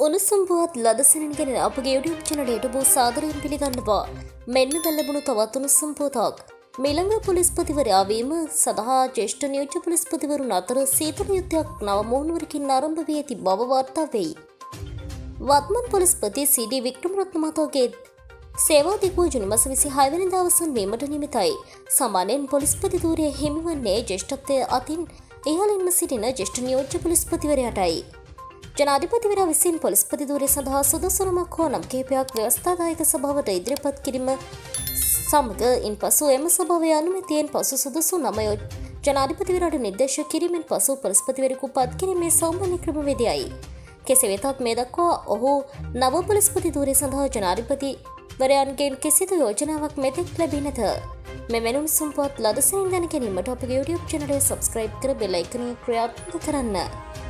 උණුසුම් පුවත් ලදසනගෙන අපගේ YouTube චනලයට බෝ සාදරයෙන් පිළිගන්නවා මෙන්න දැල්ලබුණු තවත් උණුසුම් පුවතක් මිළඟ පොලිස්පතිවරයාවීම සඳහා ජේෂ්ඨ නියෝජ්‍ය පොලිස්පතිවරුන් අතර සීතල යුද්ධයක් නව මුහුණුවරකින් ආරම්භ වී ඇති බව වාර්තා වෙයි. වත්මන් පොලිස්පති සීඩී වික්‍රමරත්න මහතාගේ සේවා දිගුව ජුනි මස විසි හයවැනි දවසන් වීමට නිමිතයි. සාමාන්‍යයෙන් පොලිස්පති ධූරය හිමිවන්නේ ජේෂ්ඨත්වය අතින් ඉහලින්ම සිටින ජේෂ්ඨ නියෝජ්‍ය පොලිස්පතිවරයාටයි. ජනාධිපතිවරයා විසින් පොලිස්පති ධූරය සඳහා සුදුසුනමක් හෝ නම් කිහිපයක් ව්‍යවස්ථාදායක සභාවට ඉදිරිපත් කිරීම සමග ඉන් පසු එම සභාවේ අනුමැතියෙන් පසු සුදුසු නම ජනාධිපතිවරට නිර්දේශ කිරීමෙන් පසු පොලිස්පතිවරකු පත් කිරීමේ සෞමාන්‍ය ක්‍රමවේදයයි. කෙසේ වෙතත් මේ දක්වා ඔහු නව පොලිස්පති ධූරය සඳහා ජනාධිපතිවරයන්ගෙන් කිසිදු යෝජනාවක් මෙතෙක් ලැබී නැත. මෙවැනුම් සම්පත් ලදසෙන් දැන ගැනීමට අපගේ YouTube චනලය සබස්ක්‍රයිබ් කර බෙලයිකනය ක්‍රියාත්මක කරන්න.